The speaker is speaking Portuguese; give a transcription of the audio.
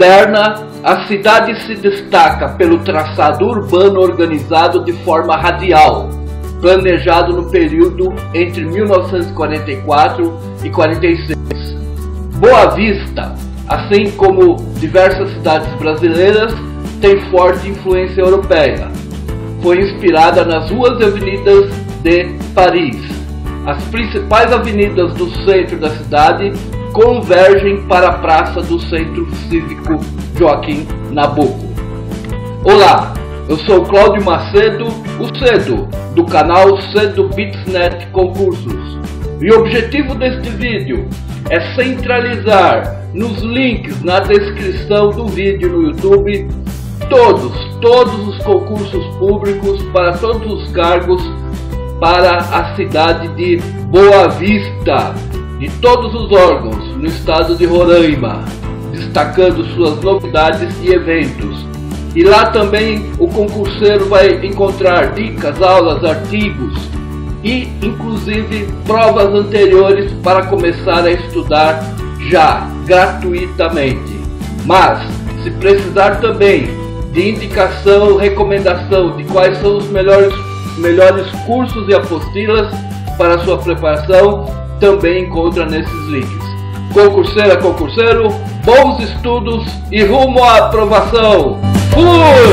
Moderna, a cidade se destaca pelo traçado urbano organizado de forma radial, planejado no período entre 1944 e 46. Boa Vista, assim como diversas cidades brasileiras, tem forte influência europeia. Foi inspirada nas ruas e avenidas de Paris. As principais avenidas do centro da cidade convergem para a praça do Centro Cívico Joaquim Nabuco. Olá, eu sou Cláudio Macedo, o Cedo, do canal Cedo Bitsnet Concursos. E o objetivo deste vídeo é centralizar nos links na descrição do vídeo no YouTube todos, todos os concursos públicos para todos os cargos para a cidade de Boa Vista, de todos os órgãos no estado de Roraima, destacando suas novidades e eventos. E lá também o concurseiro vai encontrar dicas, aulas, artigos e inclusive provas anteriores para começar a estudar já gratuitamente. Mas se precisar também de indicação, recomendação de quais são os melhores, melhores cursos e apostilas para sua preparação, também encontra nesses links. Concurseira, concurseiro, bons estudos e rumo à aprovação. Fui!